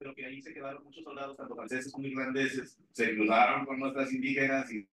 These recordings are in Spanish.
pero que ahí se quedaron muchos soldados, tanto franceses como irlandeses, se cruzaron con nuestras indígenas y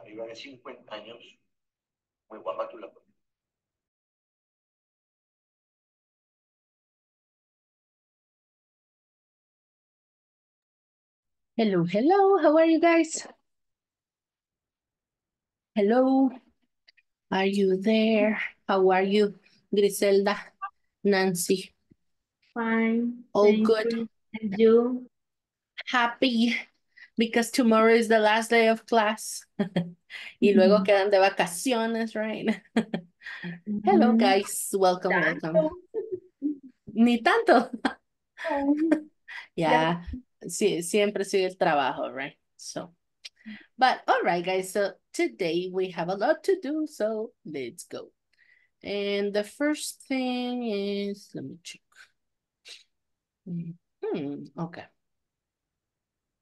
arriba de 50 años, muy guapa tú la Hello, hello, how are you guys? Hello, are you there? How are you, Griselda, Nancy? Fine. All thank good. you. And you? Happy because tomorrow is the last day of class. y luego quedan de vacaciones, right? Hello, Mm, guys. Welcome, welcome. Ni tanto. Oh, Yeah, sí, siempre sigue el trabajo, right? So, but all right, guys. So today we have a lot to do, so let's go. And the first thing is, let me check. Hmm, okay.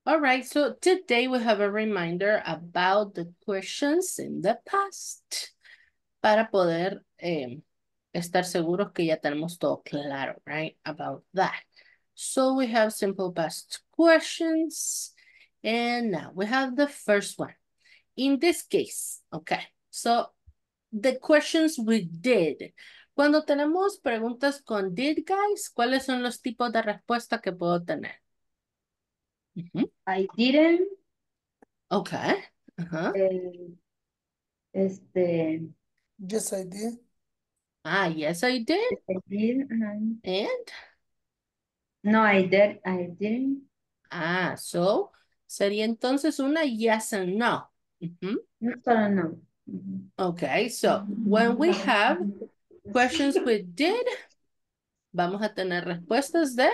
All right, so today we have a reminder about the questions in the past para poder eh, estar seguros que ya tenemos todo claro, right, about that. So we have simple past questions. And now we have the first one. In this case, okay, so the questions we did. Cuando tenemos preguntas con did, guys, ¿cuáles son los tipos de respuesta que puedo tener? Ujú, I didn't. Okay. ajá. eh, este. Yes, I did. Ah, yes, I did. I did. ajá. And, No, I did. I didn't. ah, so, sería entonces una yes and no. Ujú. No, solo no. Okay, so when we have questions with did, vamos a tener respuestas de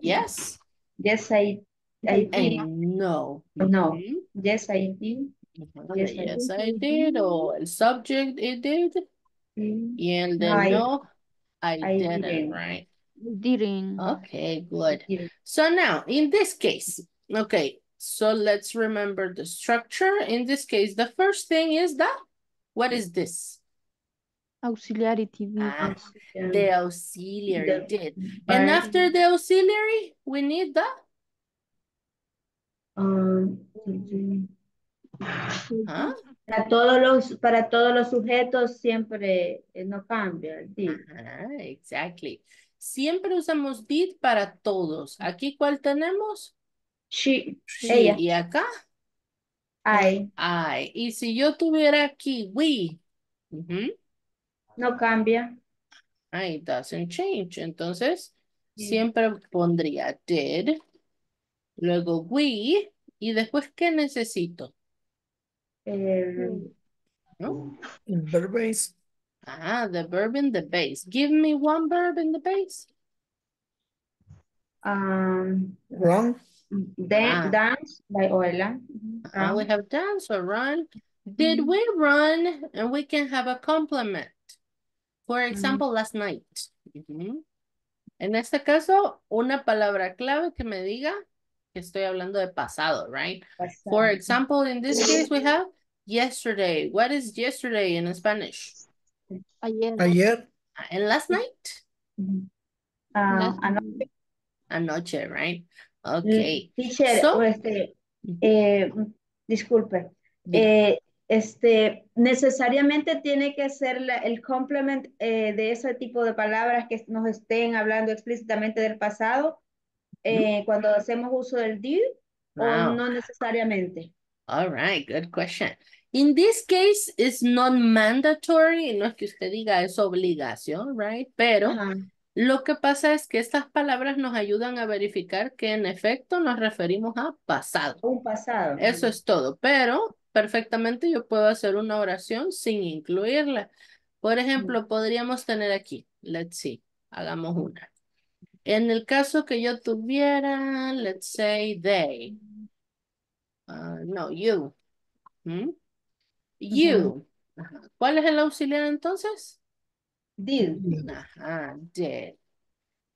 yes Yes, I, I did. and no. No. Ujú. Yes, I did. Ajá, oh, mm-hmm. Yes, I mm-hmm. yes, did. I did, o oh, el subject, it did, Sí. y el de No, I- no, I I didn't, didn't. right? Didn't. Okay, good. didn't. So now, in this case, okay, so let's remember the structure. In this case, the first thing is that, what is this? Auxiliary TV. Ah, Yeah. the auxiliary The did. And after the auxiliary, we need the, um, huh? Para todos los, para todos los sujetos siempre eh, no cambia el did. Ajá, exactly. Siempre usamos did para todos. Aquí, ¿cuál tenemos? She, She. ella, Y acá, I, I. Y si yo tuviera aquí we, no cambia. it doesn't change. Entonces, Sí. siempre pondría did, luego we, y después, ¿qué necesito? El, ¿No? Verb base. Ah, the verb in the base. Give me one verb in the base. um, Wrong. dan- Ah. dance by Oela. Ah, we have dance or run. Did we run? And we can have a complement. For example, last night. En este caso, una palabra clave que me diga estoy hablando de pasado, right? For example, in this case, we have yesterday. What is yesterday in Spanish? Ayer. Ayer. And last night? Ah, Last ano- Anoche, right? Okay. Teacher, So- este, eh, disculpe, Di- eh, este, necesariamente tiene que ser la- el complement eh, de ese tipo de palabras que nos estén hablando explícitamente del pasado eh, cuando hacemos uso del Wow. o no necesariamente. All right, good question. In this case, it's non-mandatory, no es que usted diga es obligación, right? Pero lo que pasa es que estas palabras nos ayudan a verificar que en efecto nos referimos a pasado. un pasado. Eso es todo, pero perfectamente yo puedo hacer una oración sin incluirla. Por ejemplo, podríamos tener aquí, let's see, hagamos una. En el caso que yo tuviera, let's say they. Ah, no, you. ¿Mm? You. Ajá. ¿Cuál es el auxiliar entonces? Did. Ajá, did.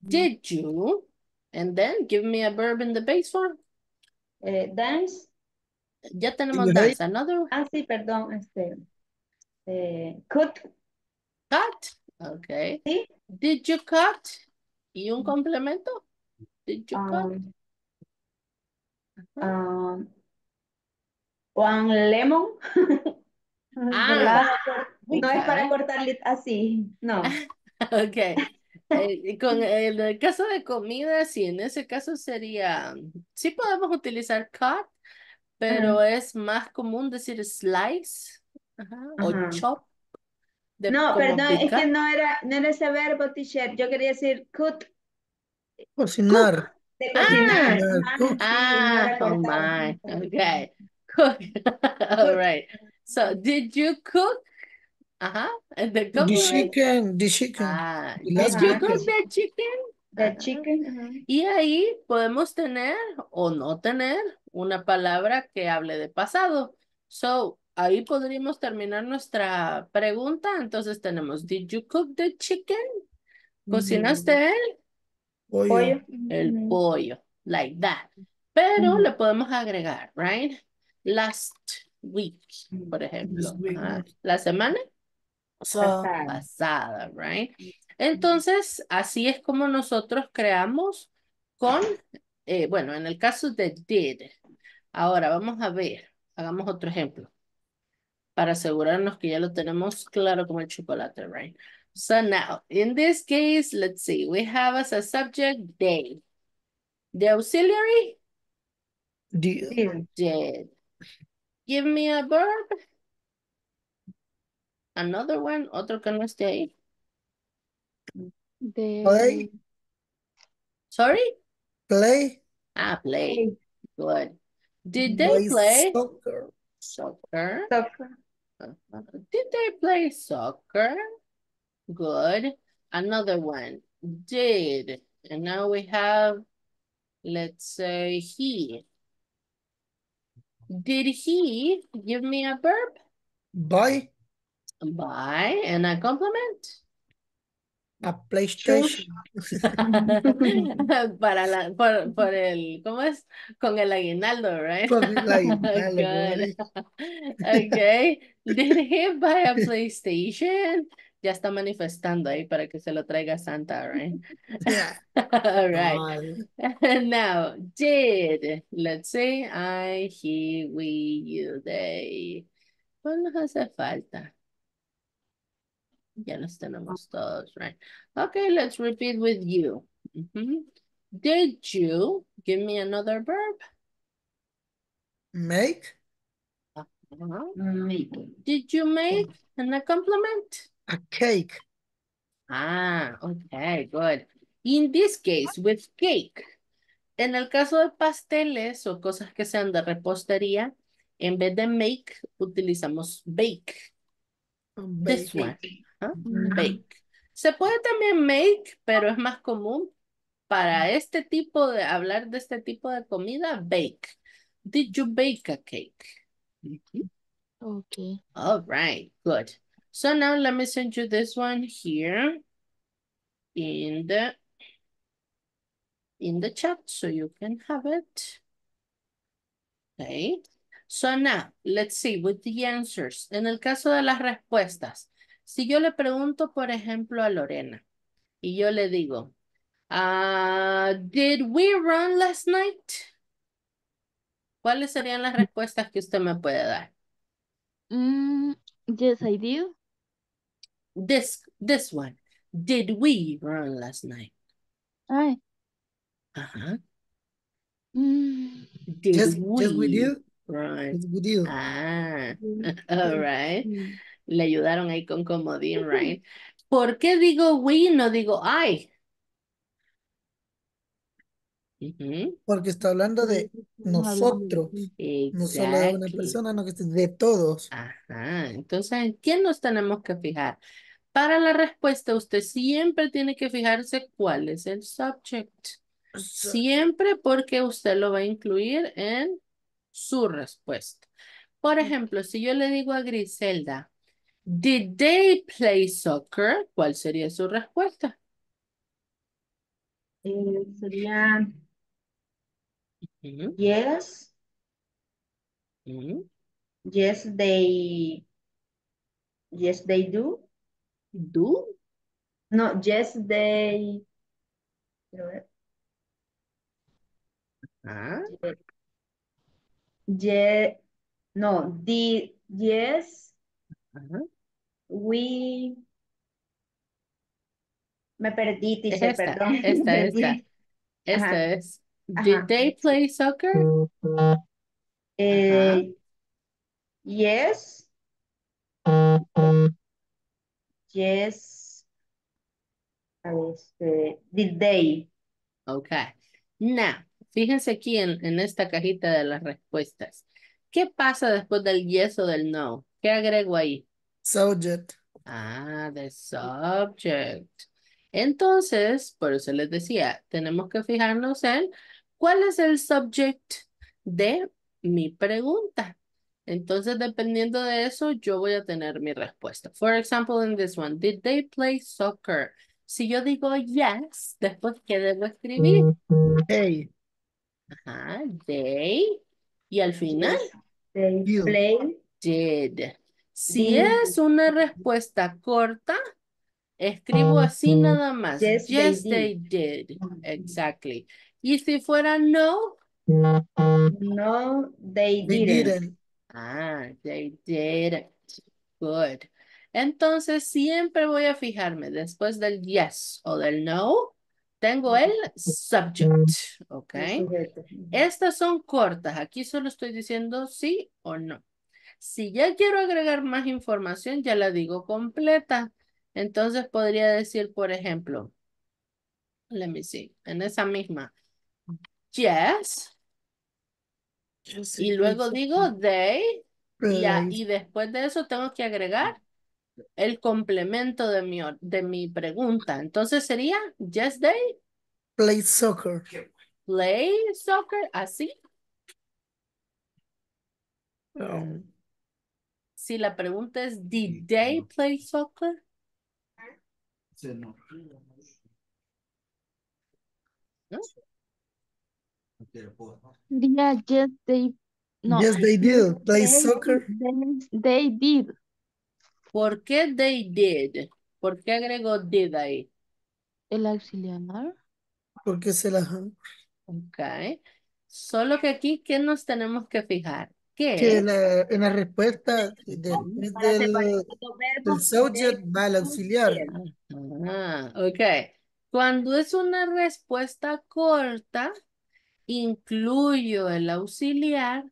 Did you? And then give me a verb in the base form. Eh, dance. Ya tenemos dance. Another Ah, sí, perdón. Este, eh, could. cut. Okay. Sí. Did you cut? ¿Y un complemento? Did you um, um, one lemon. Ah, No es para ok. cortarle así, no. Okay. Eh, con el, el caso de comida, sí, en ese caso sería, sí podemos utilizar cut, pero es más común decir slice o chop. De No, perdón, es que no era, no era ese verbo, teacher. Yo quería decir could, Cocinar. De Ah, cocinar. Ajá, cook. Ah, cortado. combine. Okay. Cook. All right. So, did you cook? Uh-huh. And the chicken, the chicken. Ah, did you cook the chicken? The chicken. Y ahí podemos tener o no tener una palabra que hable de pasado. So, ahí podríamos terminar nuestra pregunta. Entonces tenemos, did you cook the chicken? ¿Cocinaste el? Pollo. Pollo. el Ujú. pollo, like that. Pero Ujú. le podemos agregar, right? Last week, por ejemplo. Week. La semana So, Pasada. pasada, right? Entonces, así es como nosotros creamos con, eh, bueno, en el caso de did. Ahora vamos a ver, hagamos otro ejemplo para asegurarnos que ya lo tenemos claro como el chocolate, right? So now, in this case, let's see, we have as a subject they. The auxiliary, Sí. did. Give me a verb. Another one, otro que no esté ahí. Play. Sorry? play, Ah, play. Good. Did they play play soccer. soccer? Soccer. Did they play soccer? Good. Another one. Did. And now we have, let's say he. Did he give me a verb? Bye. Bye. and a compliment. A PlayStation. Para la, por, por el, ¿cómo es? Con el aguinaldo, right? Con el aguinaldo, Good. Okay. Did he buy a PlayStation? Ya está manifestando ahí para que se lo traiga Santa, right? Yeah. All right. Ah, Now, did, let's say I, he, we, you, they. ¿Cuál nos hace falta? Ya los tenemos todos, right? Okay, let's repeat with you. Mhm. Did you give me another verb? make Uh-huh. Make. Did you make an a compliment? a cake. Ah, okay, good. In this case, with cake. En el caso de pasteles o cosas que sean de repostería, en vez de make, utilizamos bake. This one. ¿Ah? Bake. Se puede también make, pero es más común para este tipo de, hablar de este tipo de comida, bake. Did you bake a cake? Okay. All right, good. So now let me send you this one here in the in the chat so you can have it. Okay. So now, let's see with the answers. En el caso de las respuestas, si yo le pregunto, por ejemplo, a Lorena y yo le digo, ah, did we run last night? ¿Cuáles serían las respuestas que usted me puede dar? Mm, yes, I did. This, this one. Did we run last night? Ay. Ajá. Mm, Did Yes, we yes, we do. run? Yes, we do. Ah, all right. Le ayudaron ahí con comodín, right? ¿Por qué digo we no digo I? Porque está hablando de nosotros. No solo de una persona, no que de todos. Ajá, entonces, ¿en quién nos tenemos que fijar? Para la respuesta, usted siempre tiene que fijarse cuál es el subject. Siempre porque usted lo va a incluir en su respuesta. Por ejemplo, si yo le digo a Griselda, Did they play soccer? ¿Cuál sería su respuesta? Eh, sería yes, yes they, yes they do. Do? No, yes they. Ah, Ye- no, the yes ajá. We. Me perdí, teacher, esta, perdón. esta, esta. Esta Ajá. es. Did Ajá. they play soccer? Eh, yes. Yes. Este, did they? Okay. Now, fíjense aquí en, en esta cajita de las respuestas. ¿Qué pasa después del yes o del no? ¿Qué agrego ahí? Subject. Ah, the subject. Entonces, por eso les decía, tenemos que fijarnos en cuál es el subject de mi pregunta. Entonces, dependiendo de eso, yo voy a tener mi respuesta. For example, in this one, did they play soccer? Si yo digo yes, después, ¿qué debo escribir? Hey. Ajá, they. Y al final, They play. did. Si es una respuesta corta, escribo así nada más. Yes, they Yes, they did. Exactly. Y si fuera no, No, they They didn't. ah, they didn't. Good. Entonces siempre voy a fijarme después del yes o del no, tengo el subject, ¿ok? El. Estas son cortas. Aquí solo estoy diciendo sí o no. Si ya quiero agregar más información, ya la digo completa. Entonces podría decir, por ejemplo, let me see, en esa misma, yes, Yes, y luego digo they, y, a- Play. y después de eso tengo que agregar el complemento de mi, de mi pregunta. Entonces sería, yes, they Play soccer. play soccer, así. Um, Si la pregunta es, did they play soccer? Diría yes, they, no. Yes, they did. Play They- soccer. They, they did. ¿Por qué they did? ¿Por qué agregó did ahí? El auxiliar. Porque se la Ok. Solo que aquí, ¿qué nos tenemos que fijar? Que Que la, en la respuesta después del, del subject va el auxiliar. Ah, ok. Cuando es una respuesta corta, incluyo el auxiliar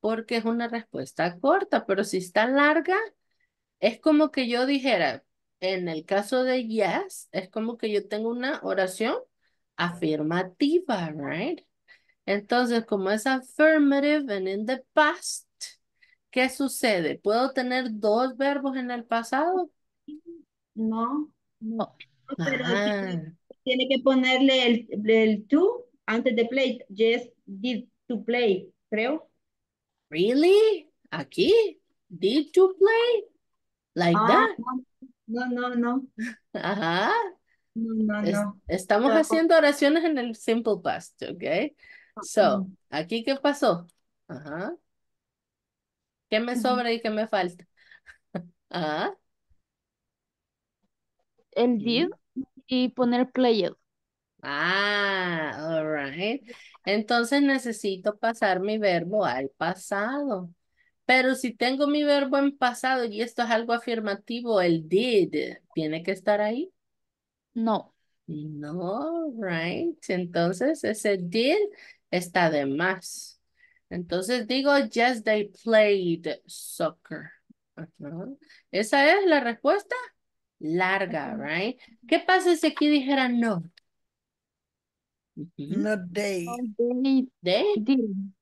porque es una respuesta corta, pero si está larga, es como que yo dijera, en el caso de yes, es como que yo tengo una oración afirmativa, right? Entonces, como es affirmative and in the past, ¿qué sucede? ¿Puedo tener dos verbos en el pasado? No, No. pero Ah. tiene, tiene que ponerle el, el to antes de play. Yes, did to play, creo. Really? Aquí? Did you play? Like Ah, that? no, no, no, Ajá. no, no, Es- no. estamos No. haciendo oraciones en el simple past, ¿ok? So. ¿aquí qué pasó? Ajá. ¿Qué me sobra y qué me falta? Ajá. El did y poner played. Ah, all right. Entonces necesito pasar mi verbo al pasado. Pero si tengo mi verbo en pasado y esto es algo afirmativo, el did, ¿tiene que estar ahí? No. No, right. Entonces ese did está de más. Entonces digo, yes, they played soccer. Esa es la respuesta larga, right? ¿Qué pasa si aquí dijera no? Not they. They They, didn't.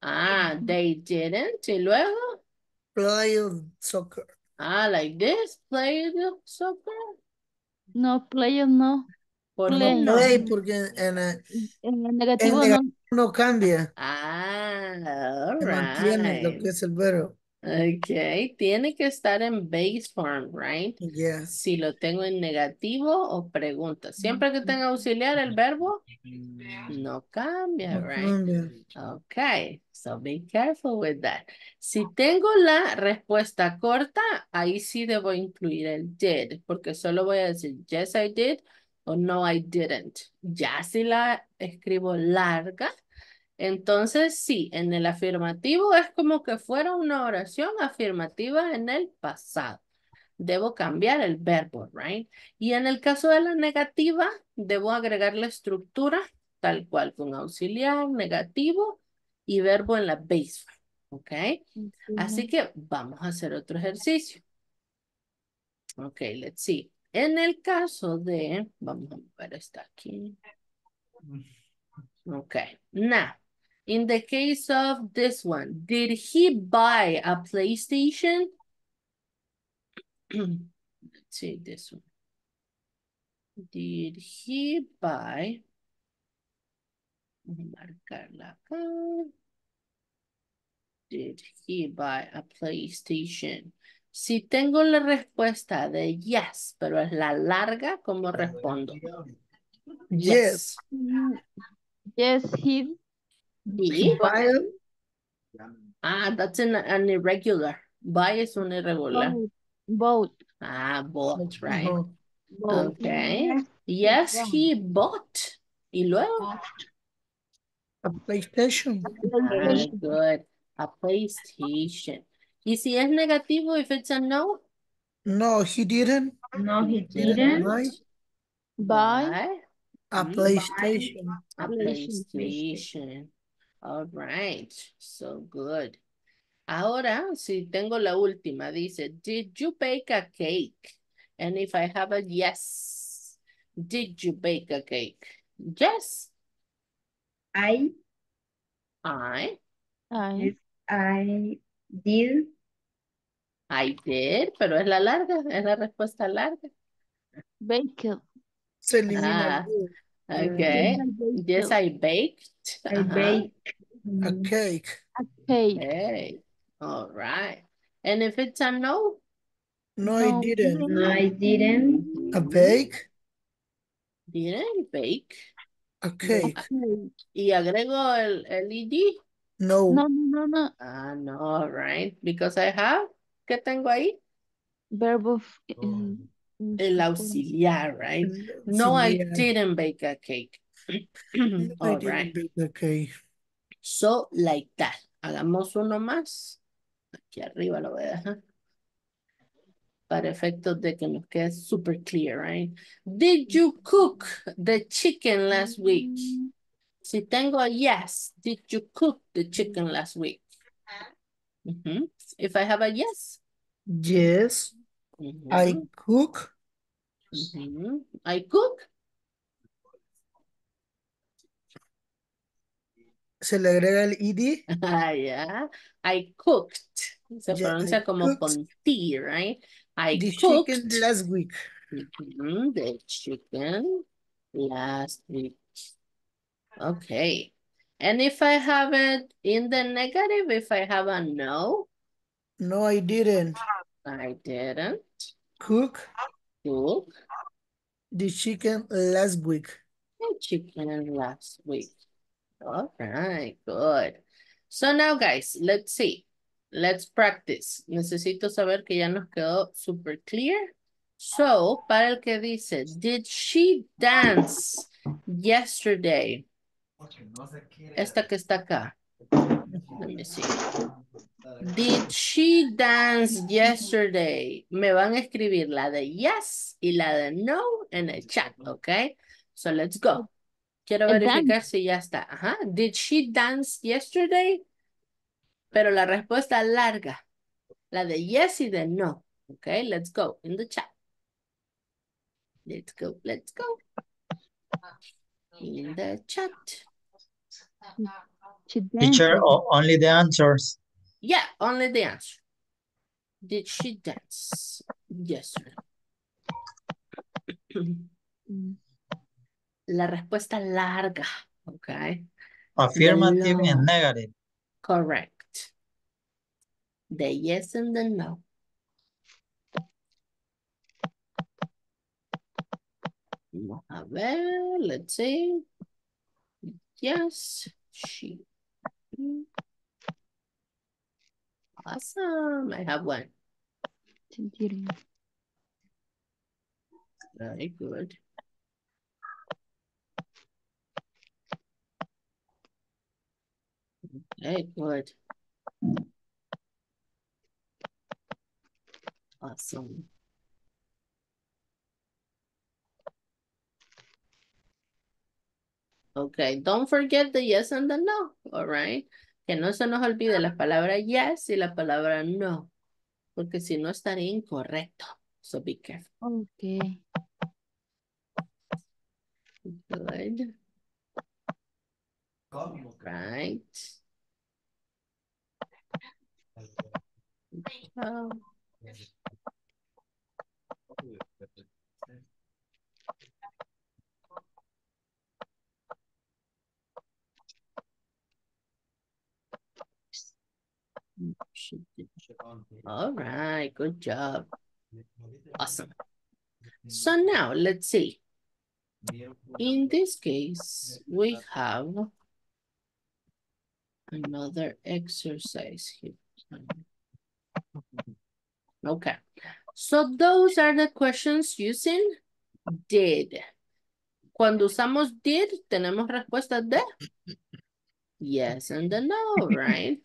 ah, they didn't. Y luego, Play soccer. ah, like this, played soccer. No, played no. ¿Por Play. no? Play porque en, eh, En el negativo En no. no cambia. Ah, all mantiene lo right. que es el verbo. Okay, tiene que estar en base form, right? Yes. Si lo tengo en negativo o pregunta. Siempre que tenga auxiliar el verbo, no cambia, No right? cambia. Okay, so be careful with that. Si tengo la respuesta corta, ahí sí debo incluir el did, porque solo voy a decir yes I did o no I didn't. Ya si la escribo larga, entonces sí, en el afirmativo es como que fuera una oración afirmativa en el pasado. Debo cambiar el verbo, right? Y en el caso de la negativa, debo agregar la estructura tal cual con auxiliar, negativo y verbo en la base ¿ok? Así que vamos a hacer otro ejercicio. Ok, let's see. En el caso de, vamos a ver, está aquí. Okay, now, in the case of this one, did he buy a PlayStation? Let's see this one. Did he buy? Marcarla acá. Did he buy a PlayStation? Si tengo la respuesta de yes, pero es la larga, ¿cómo respondo? Yes. Yes, he He Buy Ah, that's an, an irregular. Buy es un irregular. bought, bought, Ah, bought, right? Okay. Yes, he bought. Y luego. A PlayStation. Ah, good. A PlayStation. Y si es negativo, if it's a no? No, he didn't No, he Didn't didn't. buy Buy, buy a. PlayStation. a PlayStation. PlayStation. All right. So good. Ahora, si tengo la última, dice, did you bake a cake? And if I have a yes, did you bake a cake? Yes, I, I, I, I did. I did, pero es la larga, es la respuesta larga. baked. Se elimina Ah. Okay. baked Yes, I baked. I Ajá. baked. A cake. a cake. Hey, all right. And if it's a no? No, I didn't. No, I didn't. A bake. Didn't bake. A cake. Cake. Y agrego el, el ed. No. No, no, no, no. Ah, no, right? Because I have, ¿qué tengo ahí? Verb of in- El auxiliar, right? No, I didn't bake a cake. No, I didn't right. bake. So, like that. Hagamos uno más. Aquí arriba lo voy a dejar. Para efectos de que nos quede super clear, right? Did you cook the chicken last week? Si tengo a yes, did you cook the chicken last week? Mhm. If I have a yes. Yes, I mhm, cook. mhm. I cook. Se le agrega el ed. Ah, yeah. I cooked. Se Yeah, pronuncia I como cooked con T, right? I The cooked chicken last week. mhm, the chicken last week. Okay. And if I have it in the negative, if I have a no, No, I didn't I didn't cook cook the chicken last week. the chicken last week. All right, good. So now, guys, let's see. Let's practice. Necesito saber que ya nos quedó super clear. So, para el que dice, did she dance yesterday? Esta que está acá. Let me see. Did she dance yesterday? Me van a escribir la de yes y la de no en el chat, ¿ok? So let's go. Quiero El verificar si ya está. Ajá. Did she dance yesterday? Pero la respuesta larga. La de yes y de no. Ok, let's go in the chat. Let's go, let's go. In the chat. She danced. Teacher, o- only the answers. Yeah, only the answer. Did she dance Yes Mm. La respuesta larga, okay? Affirmative no. and negative. Correct. The yes and the no. Vamos a ver, let's see. Yes, she. Awesome, I have one. Very good. Okay, good. Awesome. Okay, don't forget the yes and the no, all right? Que no se nos olvide la palabra yes y la palabra no, porque si no estaría incorrecto. So be careful. Okay. Good. Right. Oh, she did. All right, good job. Awesome. So hmm. now let's see. In this case, we have another exercise here. Okay, so those are the questions using did. Cuando usamos did, tenemos respuestas de yes and the no, right?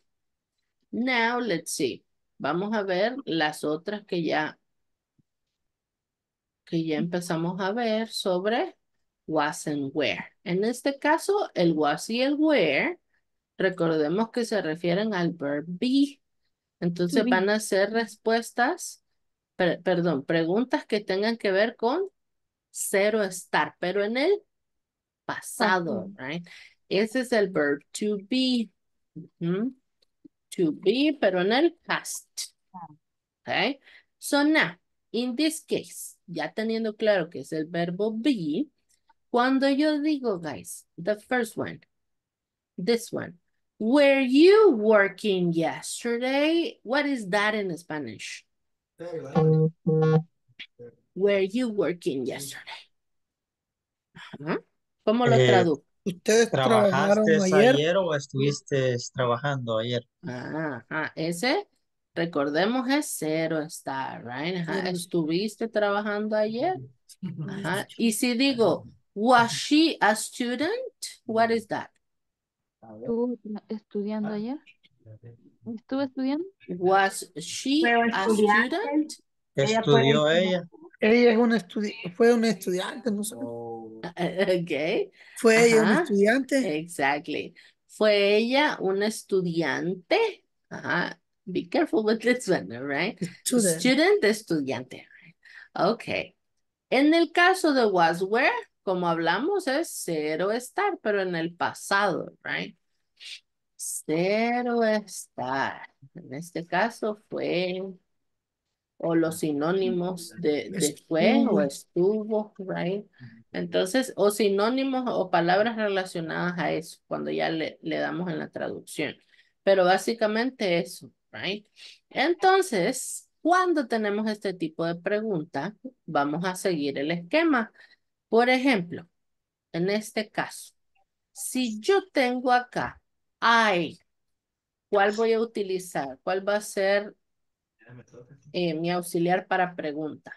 Now, let's see. Vamos a ver las otras que ya que ya empezamos a ver sobre was and where. En este caso, el was y el where, recordemos que se refieren al verb be. Entonces be. van a ser respuestas, per- perdón, preguntas que tengan que ver con cero estar, pero en el pasado, right? Ese es el verb to be. To be, pero en el past. Okay. So now, in this case, ya teniendo claro que es el verbo be, cuando yo digo, guys, the first one, this one, were you working yesterday? What is that in Spanish? Were you working yesterday? ¿Cómo lo Eh, traduzco? ¿Ustedes trabajaron ¿Trabajaste ayer? ayer o estuviste trabajando ayer? Ah, Ajá, ese, recordemos, es cero estar, right? Ajá. ¿estuviste trabajando ayer? Ajá, y si digo, was she a student? What is that? ¿Estuvo estudiando ayer? ¿Estuve estudiando? Was she a student? ¿Estudió ella? Ella es una estudi fue una estudiante, no sé. Okay, Fue ella una estudiante. exactly. ¿Fue ella una estudiante? Ajá, be careful with this one, right? Student. Student, estudiante. Ok. En el caso de was where, como hablamos, es cero estar, pero en el pasado, right? Cero estar. En este caso fue, o los sinónimos de, de fue o estuvo, right? Entonces, o sinónimos o palabras relacionadas a eso, cuando ya le, le damos en la traducción. Pero básicamente eso, right? Entonces, cuando tenemos este tipo de pregunta, vamos a seguir el esquema. Por ejemplo, en este caso, si yo tengo acá I, ¿cuál voy a utilizar? ¿Cuál va a ser eh, mi auxiliar para pregunta?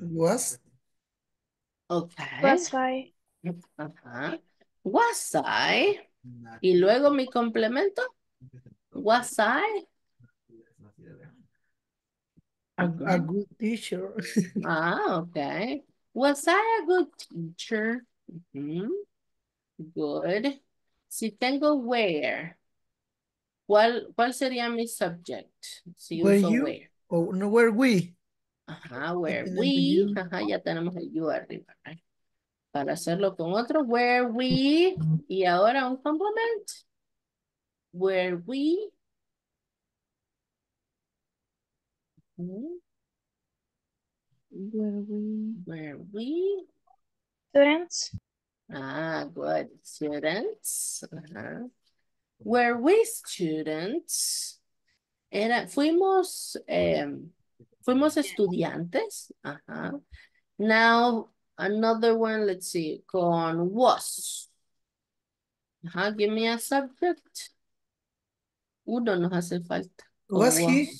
Was. Ok. Was I? Ajá. Was I? Y luego mi complemento. Was I? A, a good teacher. Ah, okay. Was I a good teacher? Good. Si tengo where, ¿cuál, cuál sería mi subject? Si Were uso you? where. O no were we. Ajá, where we. Ajá, ya tenemos el you arriba. right? Para hacerlo con otro, where we. Y ahora un complement. Where we. Were we- Where we. Students? Ah, good. Students. Ajá. Were we students? Era, fuimos, em, fuimos estudiantes. Ajá. Now, another one, let's see, con was. Ajá, give me a subject. Uno nos hace falta. con Was he?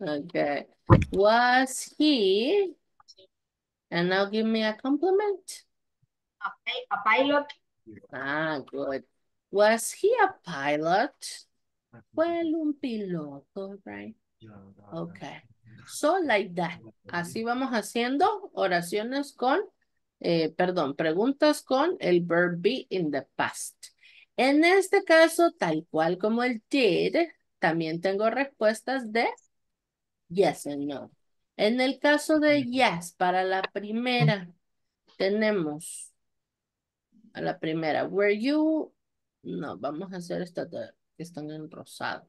Okay. Was he? And now give me a compliment. A pilot. Ah, good. Was he a pilot? Fue un piloto, right? Okay. So like that. Así vamos haciendo oraciones con, eh, perdón, preguntas con el verb be in the past. En este caso, tal cual como el did, también tengo respuestas de yes and no. En el caso de yes, para la primera, tenemos a la primera. Were you No, vamos a hacer estas de- que están en rosado.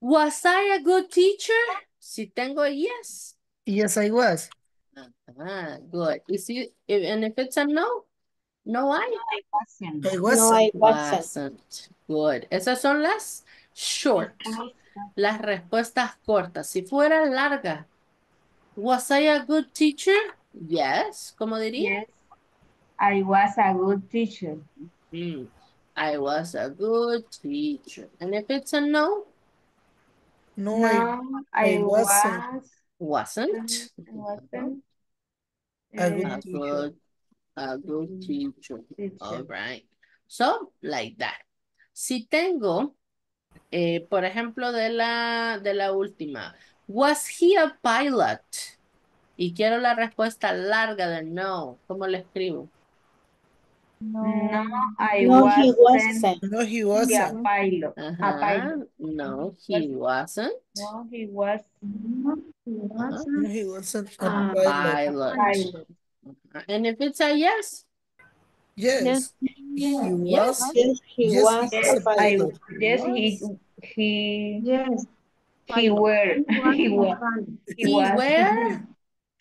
Was I a good teacher? Si tengo yes. Yes, I was. Ah, good. Y si, if- and if it's a no, no I I No, wasn't. I wasn't. wasn't. Good. Esas son las short. Las respuestas cortas. Si fuera larga, was I a good teacher? Yes. ¿Cómo diría? Yes, I was a good teacher. Mm, I was a good teacher. And if it's a no, No, I, No, I I wasn't. was, wasn't. I wasn't. A good A eh, teacher. good, a good teacher. All teacher. right. So, like that. Si tengo, eh, por ejemplo, de la, de la última, was he a pilot? Y quiero la respuesta larga de no. ¿Cómo le escribo? No, No. I No, wasn't wasn't. No, he wasn't. pilot. A pilot. No, he wasn't. No, he was No, he wasn't a Ah, pilot. Pilot. pilot. And if it's a yes, Yes, Yes. he Yes. was. Yes, he Yes, was he a was a I, pilot. yes, he, Yes. he, Yes. he were, he was, he he was. were.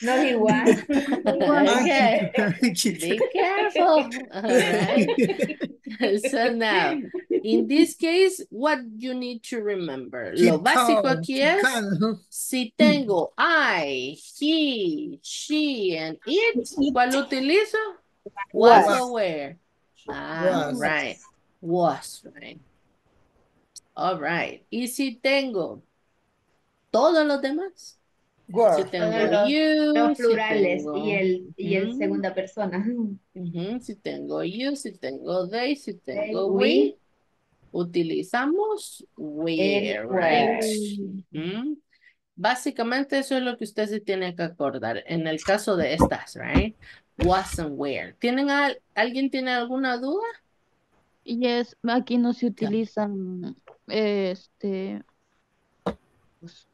No, he was. Okay. Keep- Be careful. All right. So now, in this case, what you need to remember? Lo keep básico calm, aquí es, calm. si tengo I, he, she, and it, ¿cuál utilizo? Was Was. or where? Ah, Was. right. Was, right. All right. Y si tengo todos los demás, si Were. tengo los- you, Los si plurales tengo- y el, y el segunda persona. Si tengo you, si tengo they, si tengo we. we, utilizamos where, right? Básicamente eso es lo que usted se tiene que acordar en el caso de estas, right? Was and where. ¿Tienen al- ¿Alguien tiene alguna duda? Yes, aquí no se utilizan este pues.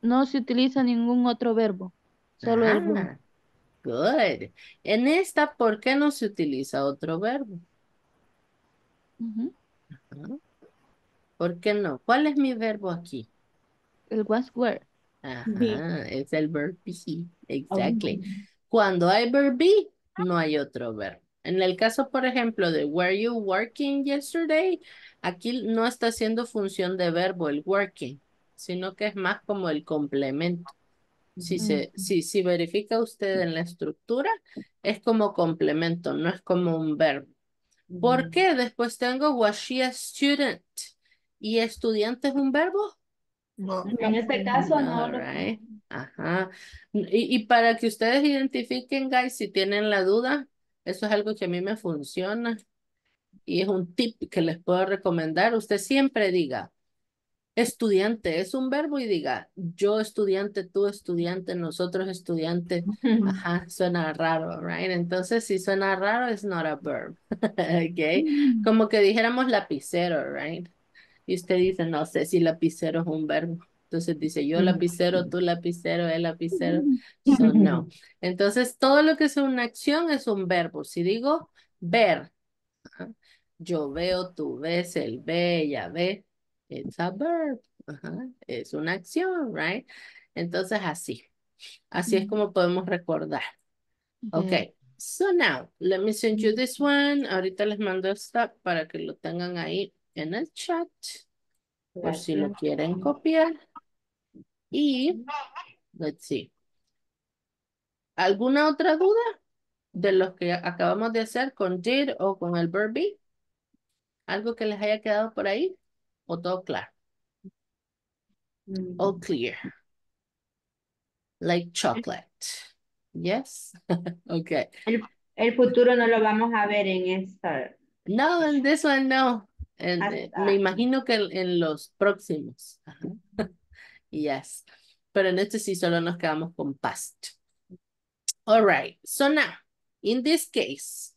No se utiliza ningún otro verbo, solo el verbo. Ah, good. En esta, ¿por qué no se utiliza otro verbo? Ajá. ¿Por qué no? ¿Cuál es mi verbo aquí? El was were. Ajá, es el verb be. Exactly. Cuando hay verb be, no hay otro verbo. En el caso, por ejemplo, de were you working yesterday, aquí no está haciendo función de verbo el working, sino que es más como el complemento. Si, se, si, si verifica usted en la estructura, es como complemento, no es como un verbo. ¿Por qué? Después tengo was she a student. ¿Y estudiante es un verbo? No. En este caso no. Right. Ajá. Y, y para que ustedes identifiquen, guys, si tienen la duda, eso es algo que a mí me funciona. Y es un tip que les puedo recomendar. Usted siempre diga, estudiante es un verbo y diga, yo estudiante, tú estudiante, nosotros estudiante. Ajá, suena raro, right? Entonces, si suena raro, it's not a verb. Okay. Como que dijéramos lapicero, right? Y usted dice, no sé si lapicero es un verbo. Entonces dice, yo lapicero, tú lapicero, él lapicero. So, no. Entonces, todo lo que es una acción es un verbo. Si digo ver, yo veo, tú ves, él ve, ella ve, it's a verb. ajá, Es una acción, right? Entonces, así. Así es como podemos recordar. Okay. So now, let me send you this one. Ahorita les mando esta para que lo tengan ahí en el chat. Por si lo quieren copiar. Y, let's see. ¿Alguna otra duda de los que acabamos de hacer con did o con el verb be? ¿Algo que les haya quedado por ahí? ¿O todo claro? All clear. Like chocolate. Yes? okay. El futuro no lo vamos a ver en esta. No, en this one no. En- eh, Hasta- me imagino que en, en los próximos. Yes. Pero en este sí solo nos quedamos con past. All right. So now, in this case,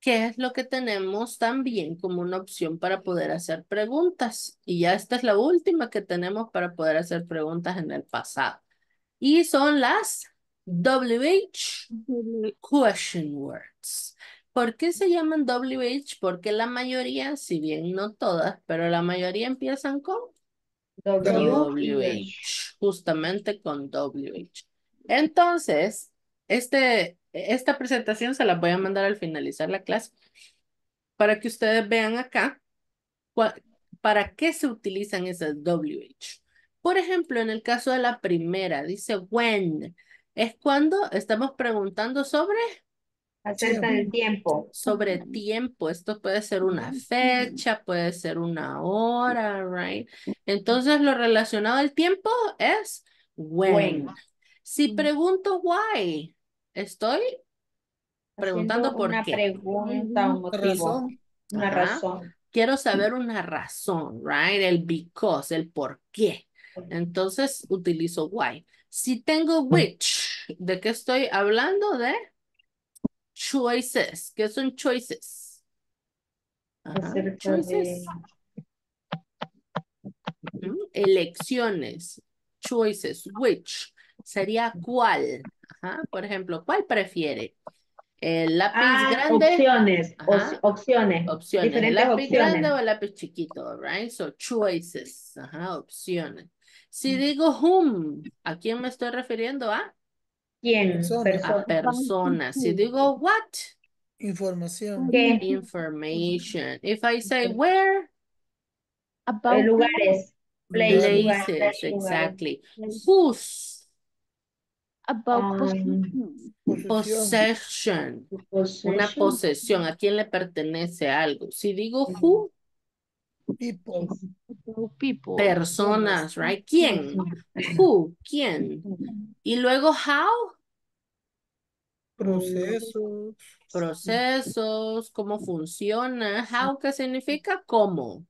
¿qué es lo que tenemos también como una opción para poder hacer preguntas? Y ya esta es la última que tenemos para poder hacer preguntas en el pasado. Y son las WH question words. ¿Por qué se llaman WH? Porque la mayoría, si bien no todas, pero la mayoría empiezan con WH, justamente con WH. Entonces, este, esta presentación se la voy a mandar al finalizar la clase para que ustedes vean acá para qué se utilizan esas WH. Por ejemplo, en el caso de la primera, dice when, es cuando estamos preguntando sobre Acerca del tiempo. sobre tiempo. Esto puede ser una fecha, puede ser una hora, right? Entonces, lo relacionado al tiempo es when. Si pregunto why, estoy preguntando por una qué. pregunta, un motivo, Razón. una Ajá. razón. Quiero saber una razón, right? El because, el por qué. Entonces, utilizo why. Si tengo which, ¿de qué estoy hablando? De choices. ¿Qué son choices? Ajá, choices. de- Elecciones. Choices. Which. Sería cuál. Ajá, Por ejemplo, ¿cuál prefiere? ¿El lápiz Ah, grande? opciones, op- opciones, Opciones. ¿El diferentes lápiz opciones. grande o el lápiz chiquito? Right? So, choices. Ajá, opciones. Si digo whom, ¿a quién me estoy refiriendo? A, ¿Quién? Personas. a Persona. personas. Si digo what, Información. ¿Qué? information. If I say where, About Lugares. Place, lugar, places, lugares. exactly. Whose, about Um, possession. Una posesión. ¿A quién le pertenece algo? Si digo who, People. People. personas, right? ¿Quién? Who, ¿quién? Y luego how, Procesos. procesos, cómo funciona. How, ¿qué significa? ¿Cómo?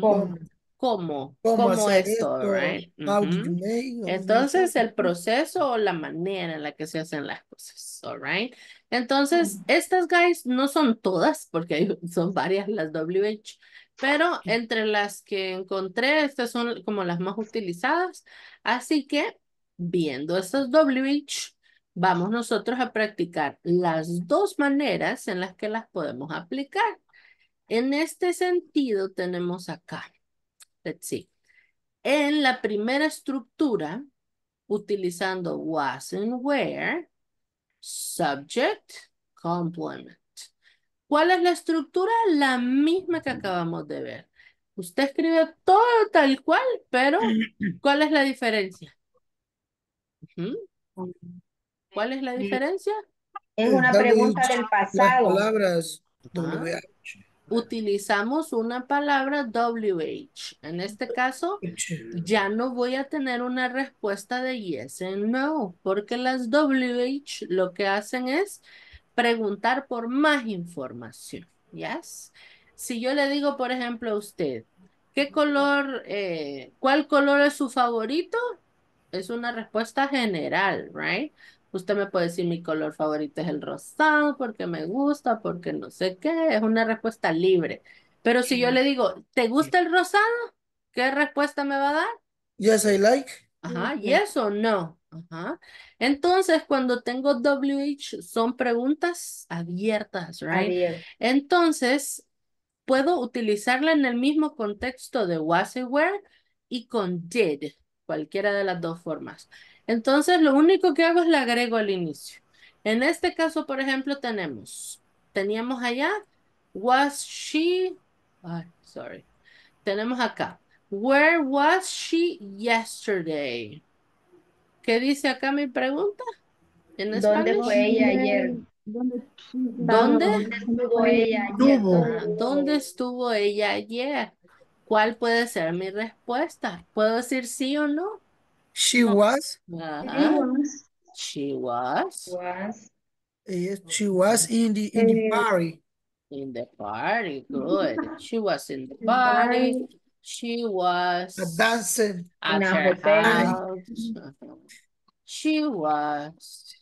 ¿Cómo? ¿Cómo? ¿Cómo ¿Cómo esto, esto? right? Ujú. you make? Entonces, el proceso o la manera en la que se hacen las cosas, all right? Entonces, estas guys no son todas, porque son varias las WH, pero entre las que encontré, estas son como las más utilizadas. Así que, viendo estas WH, vamos nosotros a practicar las dos maneras en las que las podemos aplicar. En este sentido, tenemos acá, let's see. En la primera estructura, utilizando was and where, subject, complement. ¿Cuál es la estructura? La misma que acabamos de ver. Usted escribe todo tal cual, pero ¿cuál es la diferencia? ¿Cuál es la diferencia? Es una pregunta del Las pasado. palabras Ajá. Utilizamos una palabra WH. En este caso, ya no voy a tener una respuesta de yes and no, porque las WH lo que hacen es preguntar por más información. Yes. Si yo le digo, por ejemplo, a usted, ¿qué color, eh, cuál color es su favorito? Es una respuesta general, right? Usted me puede decir mi color favorito es el rosado porque me gusta, porque no sé qué, es una respuesta libre. Pero si yo le digo, ¿te gusta el rosado? ¿Qué respuesta me va a dar? Yes, I like. Ajá, yes o no. Ajá. Entonces, cuando tengo WH, son preguntas abiertas, right? Entonces, puedo utilizarla en el mismo contexto de was y were y con did, cualquiera de las dos formas. Entonces, lo único que hago es le agrego al inicio. En este caso, por ejemplo, tenemos, teníamos allá, was she, ay, sorry. Tenemos acá, where was she yesterday? ¿Qué dice acá mi pregunta? ¿En ¿Dónde Spanish? fue ella ayer? ¿Dónde? ¿Dónde? ¿Dónde estuvo ella ayer? Ah, ¿Dónde estuvo ella ayer? ¿Cuál puede ser mi respuesta? ¿Puedo decir sí o no? She was. Ajá. She was Was. Yes, she was in the in the party. in the party. Good. She was in the party. She was A dancing. at In a her hotel. house. She was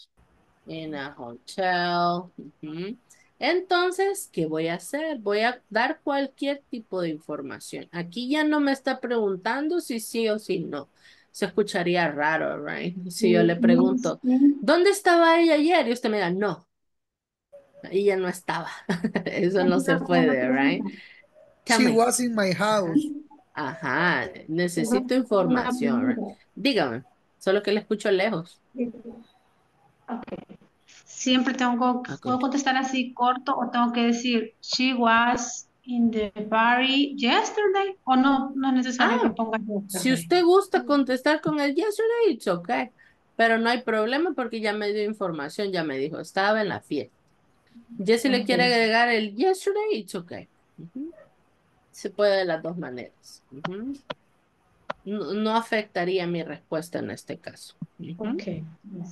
in a hotel. Ujú. Entonces, ¿qué voy a hacer? Voy a dar cualquier tipo de información. Aquí ya no me está preguntando si sí o si no. Se escucharía raro, right? Si yo le pregunto, ¿dónde estaba ella ayer? Y usted me da, no. Y ya no estaba. Eso no se puede, right? Tell She me. was in my house. Ajá, necesito información. right? Dígame, solo que le escucho lejos. Siempre tengo, Ok. puedo contestar así corto o tengo que decir, she was in the party yesterday o no, no es necesario Ah, que ponga Si yesterday. usted gusta contestar con el yesterday, it's okay. Pero no hay problema porque ya me dio información, ya me dijo, estaba en la fiesta. Ya si le quiere agregar el yesterday, it's okay. Se puede de las dos maneras. No, no afectaría mi respuesta en este caso. Ok.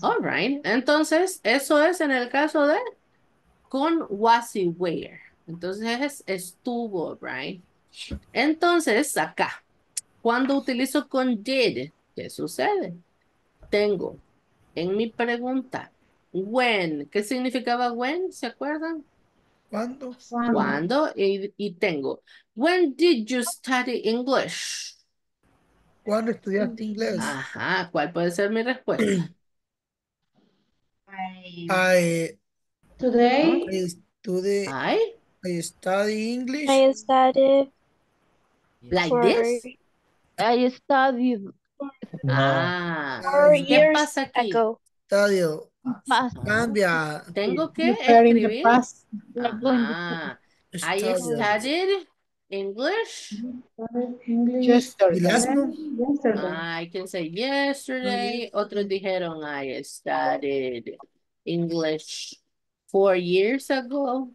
All right. Entonces, eso es en el caso de con was y where. Entonces es estuvo, right? Entonces, acá, cuando utilizo con did, ¿qué sucede? Tengo en mi pregunta, when. ¿Qué significaba when? ¿Se acuerdan? ¿Cuándo? ¿Cuándo? Y, y tengo, when did you study English? ¿Cuándo estudiaste inglés? Ajá, ¿cuál puede ser mi respuesta? I, Today, I study, I, I study English. I studied like for this? I studied No, Ah, four years pasa aquí? ago. Study. past. Ajá. Cambia. Tengo que prepared escribir. past. Ajá. I studied English. English. ¿Y last Yesterday. I can say yesterday. Otros dijeron I studied English four years ago.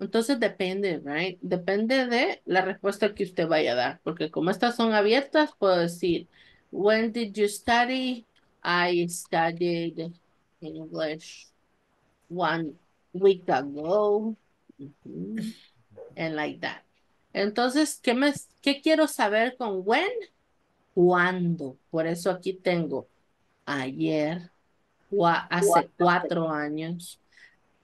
Entonces depende, right? Depende de la respuesta que usted vaya a dar, porque como estas son abiertas, puedo decir, when did you study? I studied English one week ago. Ujú. And like that. Entonces, ¿qué me, qué quiero saber con when? ¿Cuándo? Por eso aquí tengo ayer, hace cuatro años,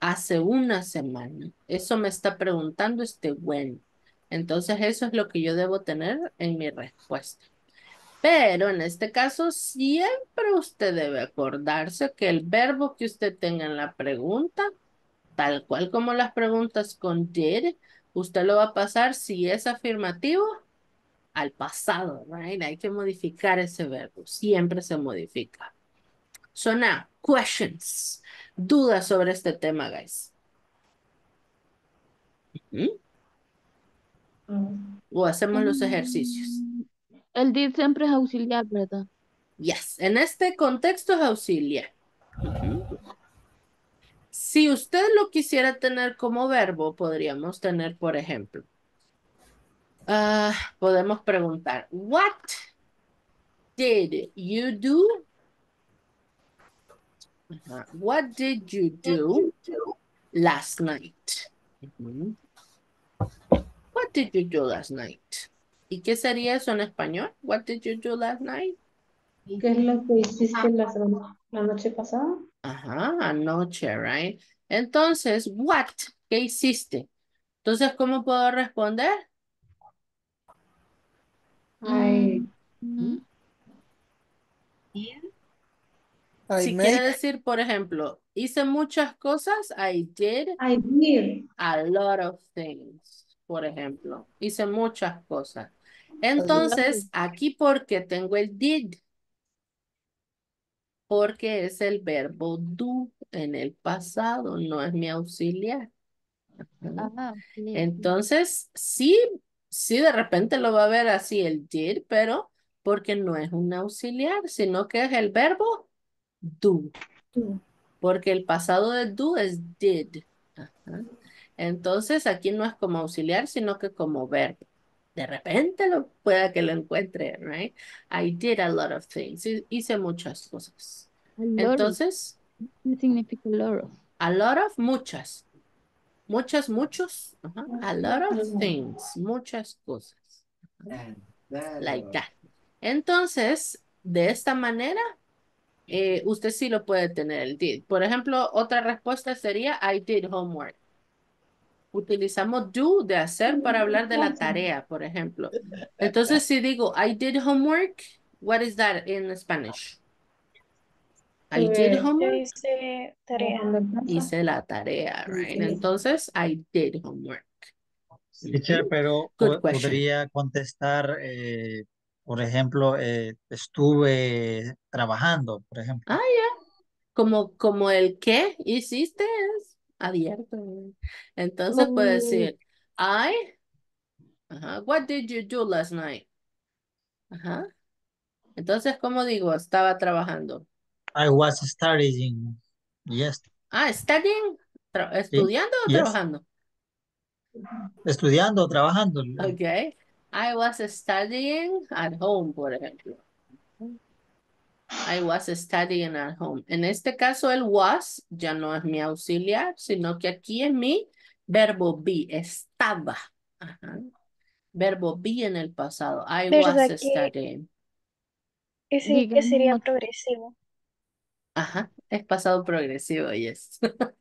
hace una semana. Eso me está preguntando este when. Entonces, eso es lo que yo debo tener en mi respuesta. Pero en este caso, siempre usted debe acordarse que el verbo que usted tenga en la pregunta, tal cual como las preguntas con did, usted lo va a pasar si es afirmativo al pasado, right? Hay que modificar ese verbo. Siempre se modifica. So now, questions. Dudas sobre este tema, guys. ¿Mm? O hacemos los ejercicios. El did siempre es auxiliar, ¿verdad? Yes, en este contexto es auxiliar. Si usted lo quisiera tener como verbo, podríamos tener, por ejemplo, ah, podemos preguntar, what did you do? Ajá. What did you do last night? Ujú. What did you do last night? ¿Y qué sería eso en español? What did you do last night? ¿Qué es lo que hiciste la, semana- la noche pasada? Ajá, anoche, right? Entonces, what? ¿Qué hiciste? Entonces, ¿cómo puedo responder? I Mm, I si make quiere decir, por ejemplo, hice muchas cosas, I did I did. a lot of things, por ejemplo. Hice muchas cosas. Entonces, aquí porque tengo el did, porque es el verbo do en el pasado, no es mi auxiliar. Ajá. ah. Entonces, sí, sí de repente lo va a ver así el did, pero porque no es un auxiliar, sino que es el verbo do. Porque el pasado de do es did. Ajá. Entonces, aquí no es como auxiliar, sino que como verbo. De repente lo pueda que lo encuentre, right? I did a lot of things. Hi- Hice muchas cosas. A lot of- Entonces, ¿qué significa lot of? a lot of muchas. Muchas, muchos. Ajá. A lot of things. Muchas cosas. Like that. Entonces, de esta manera, eh, usted sí lo puede tener el did. Por ejemplo, otra respuesta sería I did homework. Utilizamos do de hacer para hablar de la tarea, por ejemplo. Entonces, si digo I did homework, what is that in Spanish? I did Eh, homework. hice tarea. Hice la tarea, right? Entonces, I did homework. Teacher, pero Good question. podría contestar, eh, por ejemplo, eh, estuve trabajando, por ejemplo. Ah, ya. Como, como el que hiciste es abierto. Entonces puede decir, I, ajá, what did you do last night? Ajá. Entonces, ¿cómo digo? Estaba trabajando. I was studying. Yes. Ah, studying, tra- estudiando o yes. trabajando? Estudiando, trabajando. Okay. I was studying at home, por ejemplo. I was studying at home. En este caso, el was ya no es mi auxiliar, sino que aquí es mi verbo be, estaba. Ajá. Verbo be en el pasado. I ¿Verdad was que- studying. Ese, Digamos- ese sería progresivo. Ajá, es pasado progresivo, yes.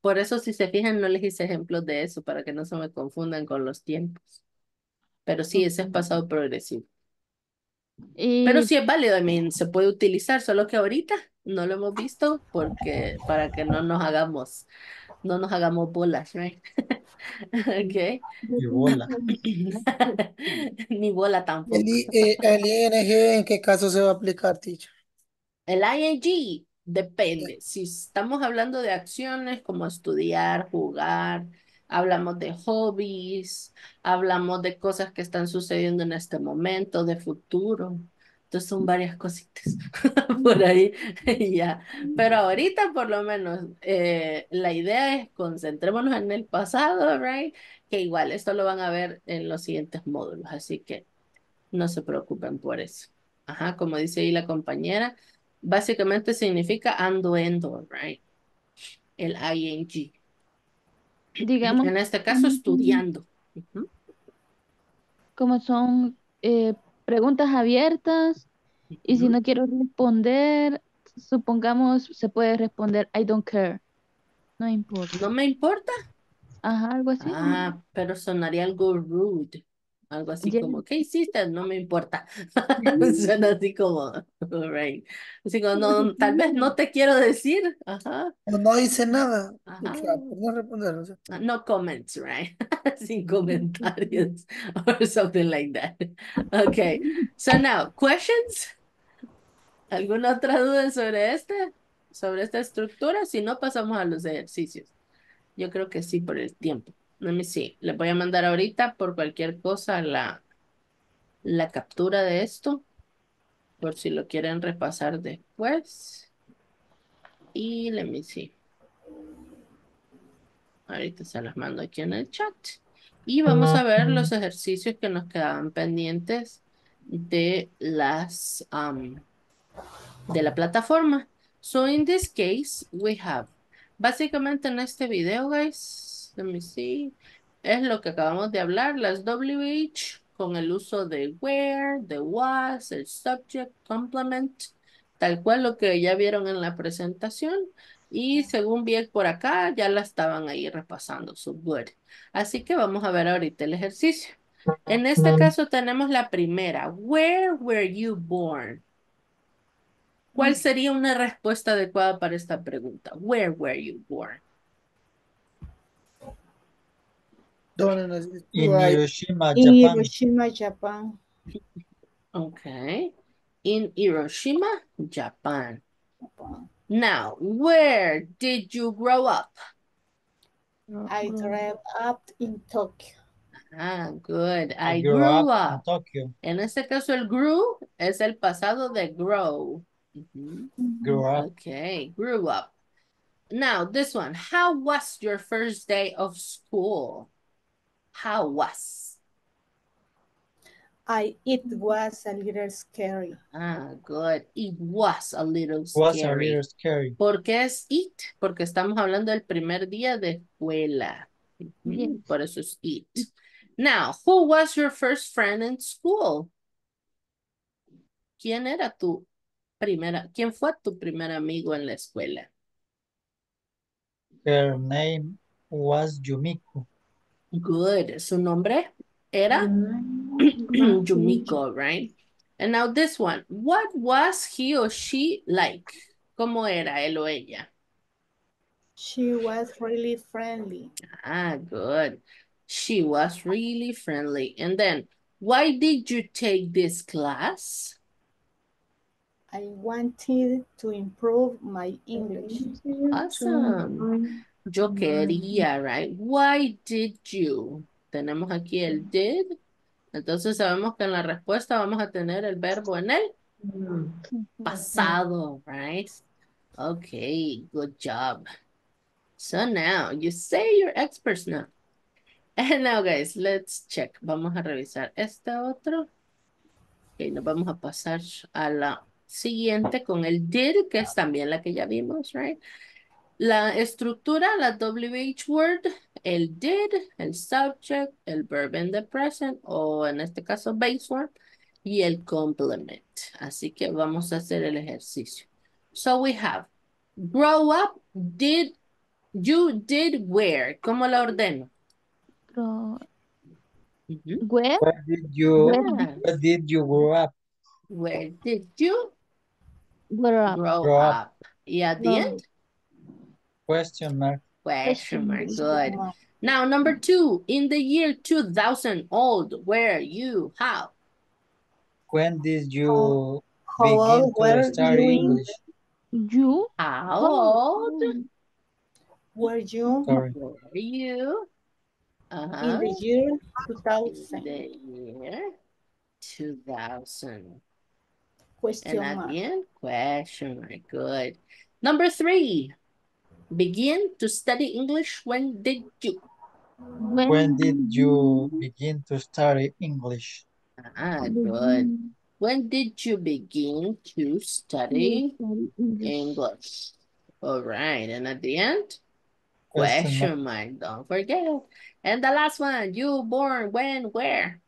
Por eso, si se fijan, no les hice ejemplos de eso, para que no se me confundan con los tiempos. Pero sí, ese es pasado progresivo. Y Pero sí es válido, I mean, se puede utilizar, solo que ahorita no lo hemos visto porque para que no nos hagamos, no nos hagamos bolas, right? Okay. Y bola. Ni bola tampoco. El, eh, el ING, ¿en qué caso se va a aplicar, teacher? El ing depende. Si estamos hablando de acciones como estudiar, jugar, hablamos de hobbies, hablamos de cosas que están sucediendo en este momento, de futuro. Entonces son varias cositas por ahí, ya. Pero ahorita por lo menos eh, la idea es concentrémonos en el pasado, right? Que igual esto lo van a ver en los siguientes módulos, así que no se preocupen por eso. Ajá, como dice ahí la compañera, básicamente significa ando endo, right? El ing. Digamos, En este caso, estudiando. Como son eh, preguntas abiertas y si no quiero responder, supongamos se puede responder I don't care. No importa. No me importa. Ajá, algo así. Ah, pero sonaría algo rude. Algo así Ya. como, ¿qué hiciste? No me importa. Suena así como, right. Así como, no, tal vez no te quiero decir. Ajá. O no hice nada. Ajá. O sea, por no responder. o sea. Uh, No comments, right? Sin comentarios or something like that. Okay. So now, questions? ¿Alguna otra duda sobre este? Sobre esta estructura? Si no, pasamos a los ejercicios. Yo creo que sí por el tiempo. Let me see. Les voy a mandar ahorita por cualquier cosa la, la captura de esto. Por si lo quieren repasar después. Y let me see. Ahorita se las mando aquí en el chat. Y vamos a ver los ejercicios que nos quedaban pendientes de las um, de la plataforma. So in this case, we have básicamente en este video, guys, let me see, es lo que acabamos de hablar, las WH con el uso de where, de was, el subject, complement, tal cual lo que ya vieron en la presentación. Y según vi por acá, ya la estaban ahí repasando, so good. Así que vamos a ver ahorita el ejercicio. En este caso tenemos la primera. Where were you born? ¿Cuál sería una respuesta adecuada para esta pregunta? Where were you born? ¿Dónde naciste In tú? Ay, Hiroshima, In Japan. Hiroshima, Japan. Okay. In Hiroshima, Japan. Now, where did you grow up? I grew up in Tokyo. Ah, good. I, I grew, grew up up. in Tokyo. En este caso, el grew es el pasado de grow. Ujú. Grew up. Okay, grew up. Now, this one. How was your first day of school? How was? I it was a little scary. Ah, good. It was a little Was a scary. little scary. ¿Por qué es it? Porque estamos hablando del primer día de escuela. Por eso es it. Now, who was your first friend in school? ¿Quién era tu primera, quién fue tu primer amigo en la escuela? Her name was Yumiko. Good. Su nombre era Yumiko, right? And now this one. What was he or she like? ¿Cómo era él o ella? She was really friendly. Ah, good. She was really friendly. And then, why did you take this class? I wanted to improve my English. Awesome. Yo quería, right? Why did you? Tenemos aquí el did. Entonces sabemos que en la respuesta vamos a tener el verbo en el pasado, right? Okay, good job. So now you say you're experts now. And now guys, let's check. Vamos a revisar este otro. Ok, nos vamos a pasar a la siguiente con el did, que es también la que ya vimos, right? La estructura, la WH word, el did, el subject, el verb in the present, o en este caso base form, y el complement. Así que vamos a hacer el ejercicio. So we have, grow up, did, you did where. ¿Cómo la ordeno? Grow-. Where? Where did you, Where? where did you grow up? Where did you Grow up. grow up. Y at the Grow end, Question mark. question mark. Good. Now, number two, in the year 2000 old, where you? How? When did you How begin old to study you in- English? You? How old Were you Sorry. were you? Uh-huh. the year In 2000? the year 2000. Question And at mark. the end, question mark. Good. Number three, begin to study English. When did you? When, When did you begin to study English? Ah, good. When did you begin to study English? All right. And at the end, Question question mark. Don't forget. And the last one, you born when, where?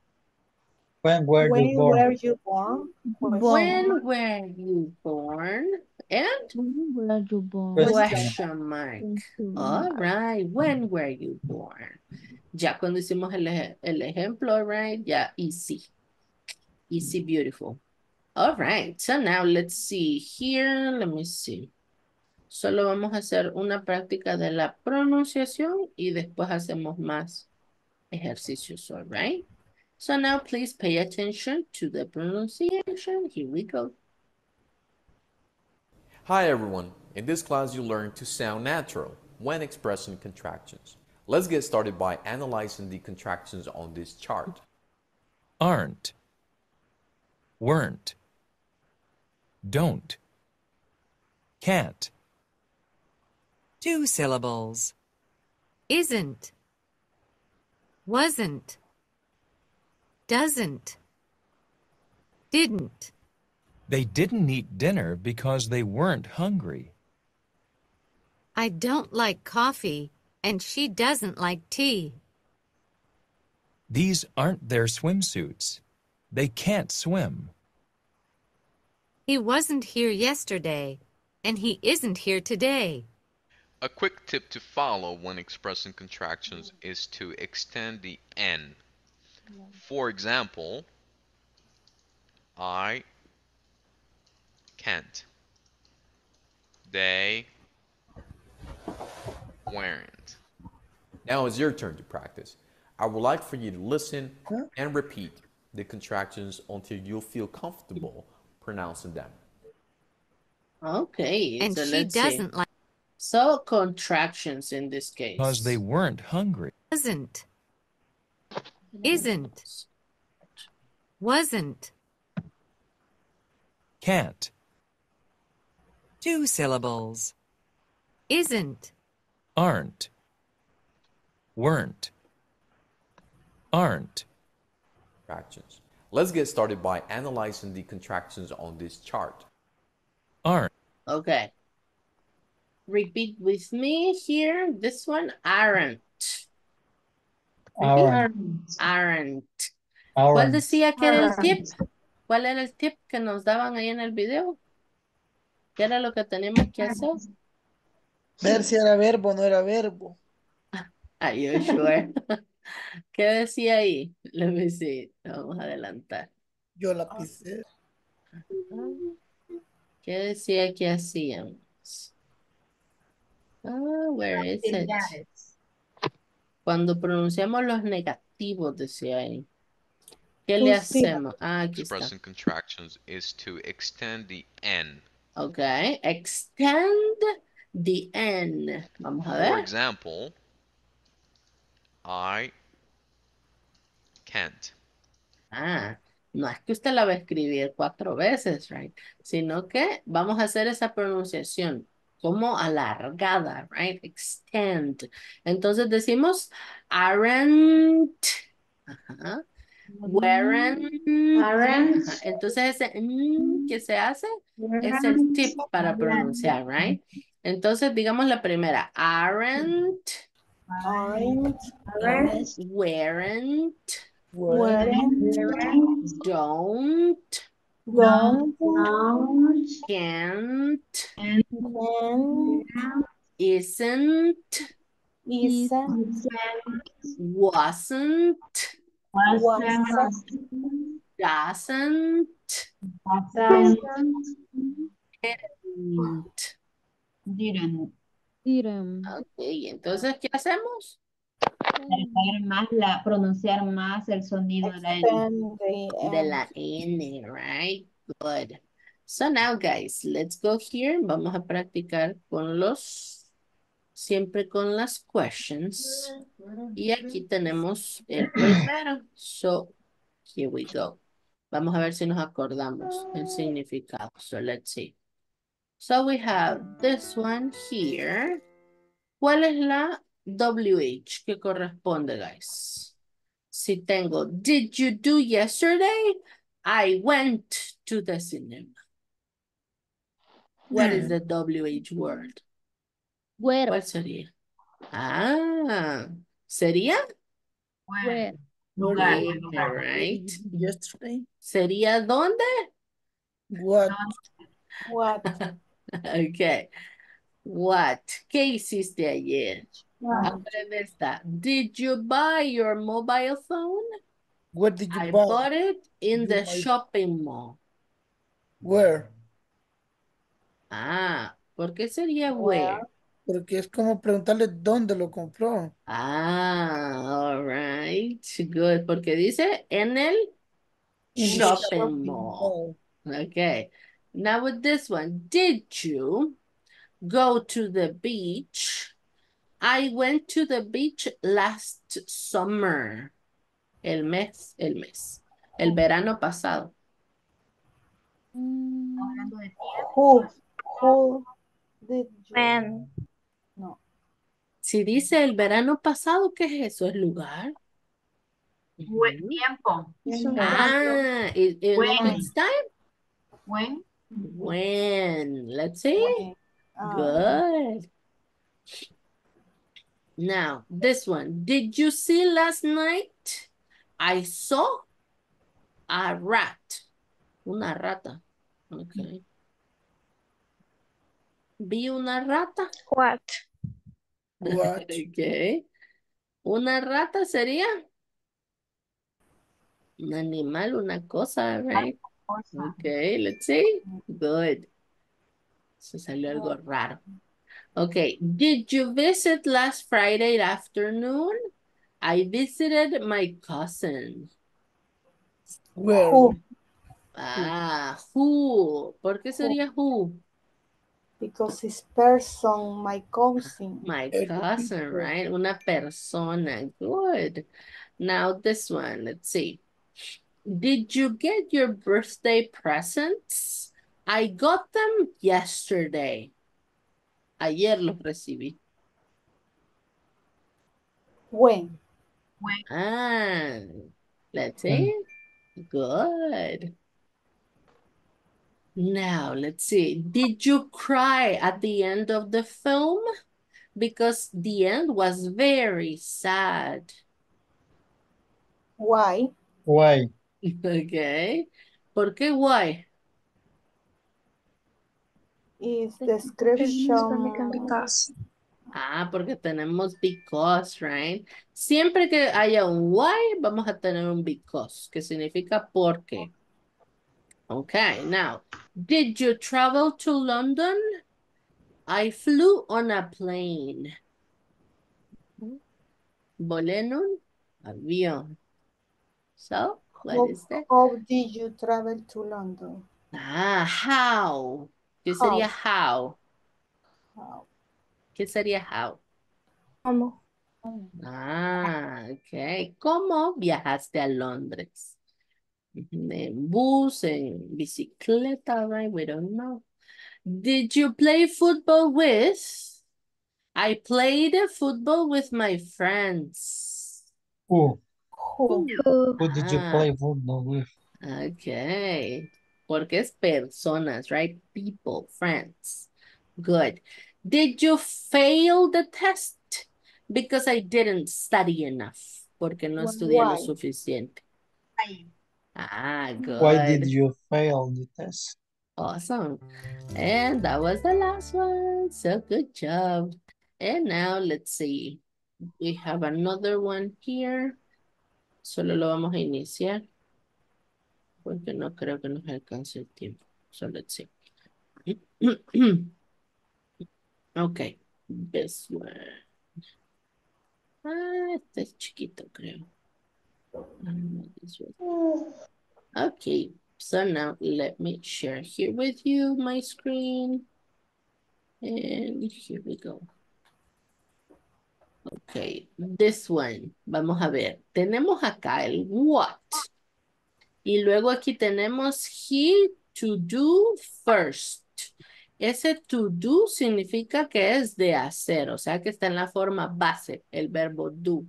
When were When you born? were you born? Born. When were you born? And When were you born? Question mark. All right. When were you born? Ya cuando hicimos el, el ejemplo, right? Ya easy. Easy, beautiful. All right. So now let's see here. Let me see. Solo vamos a hacer una práctica de la pronunciación y después hacemos más ejercicios, all right? So now please pay attention to the pronunciation. Here we go. Hi everyone. In this class you learn to sound natural when expressing contractions. Let's get started by analyzing the contractions on this chart. aren't, weren't, don't, can't, Two syllables. isn't, wasn't, doesn't, didn't, they didn't eat dinner because they weren't hungry. I don't like coffee, and she doesn't like tea. These aren't their swimsuits. They can't swim. He wasn't here yesterday, and he isn't here today. A quick tip to follow when expressing contractions is to extend the N. For example, I can't. They weren't. Now it's your turn to practice. I would like for you to listen and repeat the contractions until you feel comfortable pronouncing them. Okay. And so she let's see. doesn't like So contractions in this case. Because they weren't hungry. doesn't, isn't, wasn't, Can't, Two syllables. isn't, aren't, weren't, aren't. Contractions. Let's get started by analyzing the contractions on this chart. aren't, Okay. Repeat with me here. This one, aren't. Aren't. Aren't. ¿Cuál Aren't. decía que era el tip? ¿Cuál era el tip que nos daban ahí en el video? ¿Qué era lo que teníamos que hacer? Ver si era verbo o no era verbo. Are you sure? ¿Qué decía ahí? Let me see. Vamos a adelantar. Yo la pisé. ¿Qué decía que hacíamos? Ah, where is it? Cuando pronunciamos los negativos, decía ahí. ¿Qué le hacemos? Ah, aquí está. Expressing contractions is to extend the N. Ok. Extend the N. Vamos a For ver. example, I can't. Ah, no es que usted la va a escribir cuatro veces, right? Sino que vamos a hacer esa pronunciación como alargada, right? Extend. Entonces decimos aren't. Ajá. Aren't. Ajá. Entonces ese mm que se hace es el tip para pronunciar, right? Entonces digamos la primera. Aren't. Aren't. Aren't. Weren't. Weren't. Don't. Don't. Can't. Can. Isn't. Isn't. Wasn't. Wasn't. Doesn't. Didn't. Didn't. Didn't. Ok, entonces, ¿qué hacemos? Más la, pronunciar más el sonido de la N. The De la N, right? Good. So now, guys, let's go here. Vamos a practicar con los, siempre con las questions. Y aquí tenemos el primero. So, here we go. Vamos a ver si nos acordamos el significado. So, let's see. So, we have this one here. ¿Cuál es la WH que corresponde, guys? Si tengo, did you do yesterday? I went to the cinema. What is the WH word? Where. ¿Cuál sería? Ah, ¿sería? Where. Lugar. Where, right? Yesterday. ¿Sería dónde? What? What? Okay. What? ¿Qué hiciste ayer? What? Ahora en esta. Did you buy your mobile phone? What did you I buy? bought it in You the buy- shopping mall. Where? Ah, ¿por qué sería Where? where? Porque es como preguntarle dónde lo compró. Ah, all right. Good. Porque dice en el shopping mall. Okay. Now with this one, did you go to the beach? I went to the beach last summer. El mes, el mes. El verano pasado. Mm, Hablando de Who? Who did you? When. Si dice el verano pasado, ¿qué es eso? ¿Es lugar? buen tiempo. Ah, it When. means time? When. When? Let's see. when. Ah, Good. Now, this one. Did you see last night? I saw a rat. Una rata. Okay. Vi una rata. What? What? Okay. Una rata sería un animal, una cosa, right? Cosa. Okay, let's see. Good. Se salió algo raro. Okay, did you visit last Friday afternoon? I visited my cousin. Where? Who? Ah, who? ¿Por qué sería who? Because it's person, my cousin. My cousin, right? Una persona. Good. Now this one, let's see. Did you get your birthday presents? I got them yesterday. Ayer los recibí. When? Ah, let's see. Good. Now, let's see. Did you cry at the end of the film? Because the end was very sad. Why? Why? Okay. ¿Por qué why? Is description. Because. Ah, porque tenemos because, right? Siempre que haya un why, vamos a tener un because, que significa porque. Okay, now, Did you travel to London? I flew on a plane. Volé en un avión. So, what How, is that? how did you travel to London? Ah, how. ¿Qué sería how? How? ¿Qué sería how? ¿Cómo? Ah, ok. ¿Cómo viajaste a Londres? Ujú, En bus, en bicicleta, right? We don't know. Did you play football with? I played football with my friends. Who? Who? Who? Who did you Ah, play football with? okay. Porque es personas, right? People, friends. Good. Did you fail the test? Because I didn't study enough. Porque no estudié lo suficiente. Why? Ah, Why did you fail the test? Awesome. And that was the last one. So good job. And now let's see. We have another one here. Solo lo vamos a iniciar. Porque no creo que nos alcance el tiempo. So let's see. Okay. This one. Ah, este es chiquito, creo. Okay, so now let me share here with you my screen. And here we go. Okay, this one. Vamos a ver. Tenemos acá el what. Y luego aquí tenemos he to do first. Ese to do significa que es de hacer, o sea que está en la forma base, el verbo do.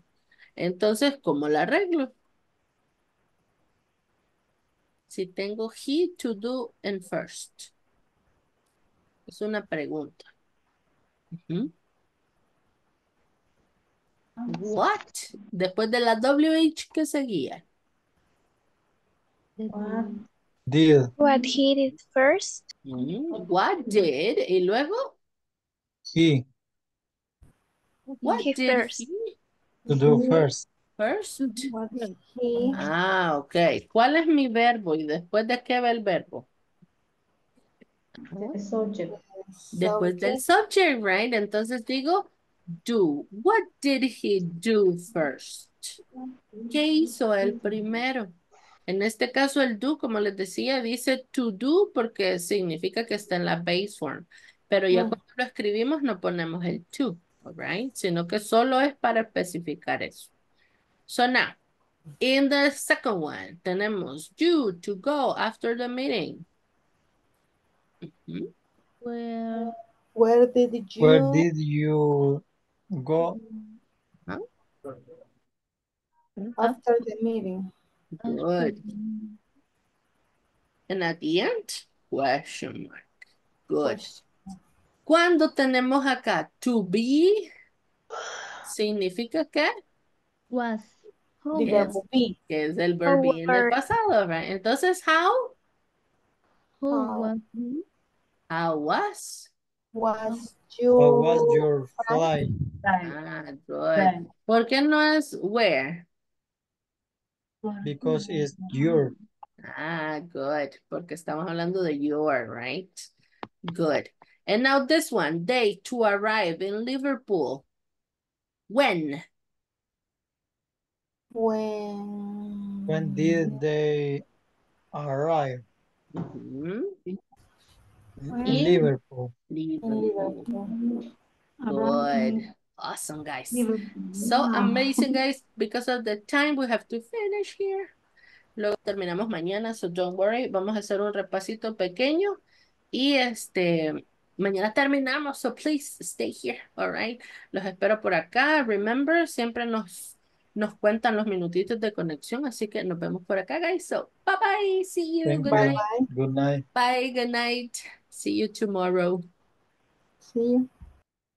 Entonces, ¿cómo lo arreglo? Si tengo he to do en first. Es una pregunta. Ujú. What? Después de la WH, ¿qué seguía? Did What he did first? Mm, What did? Y luego, he what He did first. he to do first? First? Ah, ok. ¿Cuál es mi verbo? ¿Y después de qué va el verbo? Después del subject right? Entonces digo, do. What did he do first? ¿Qué hizo él primero? En este caso, el do, como les decía, dice to do porque significa que está en la base form. Pero ya Mm. cuando lo escribimos no ponemos el to, right? Sino que solo es para especificar eso. So now, in the second one, tenemos you to go after the meeting. Ujú. Where Where did you Where did you go Ah, after the meeting? Good. And at the end, question mark. Good. Cuando tenemos acá to be, significa que, was The Yes. verbo be. que es el verbo be en el were. pasado, right? Entonces, how? who was How was? was How was your your flight? Ah, good. ¿Por qué no es where? Because it's your. Ah, good. Porque estamos hablando de your, right? Good. And now this one, they to arrive in Liverpool. When? When When did they arrive Mhm. in In Liverpool? in Liverpool. Liverpool? Good. Awesome, guys. So amazing, guys. Because of the time, we have to finish here. Luego terminamos mañana, so don't worry. Vamos a hacer un repasito pequeño. Y este, mañana terminamos, so please stay here, all right? Los espero por acá. Remember, siempre nos, nos cuentan los minutitos de conexión, así que nos vemos por acá, guys. So, bye bye. See you. Thank Good night. Bye. Good night. Bye. Good night. See you tomorrow. See you.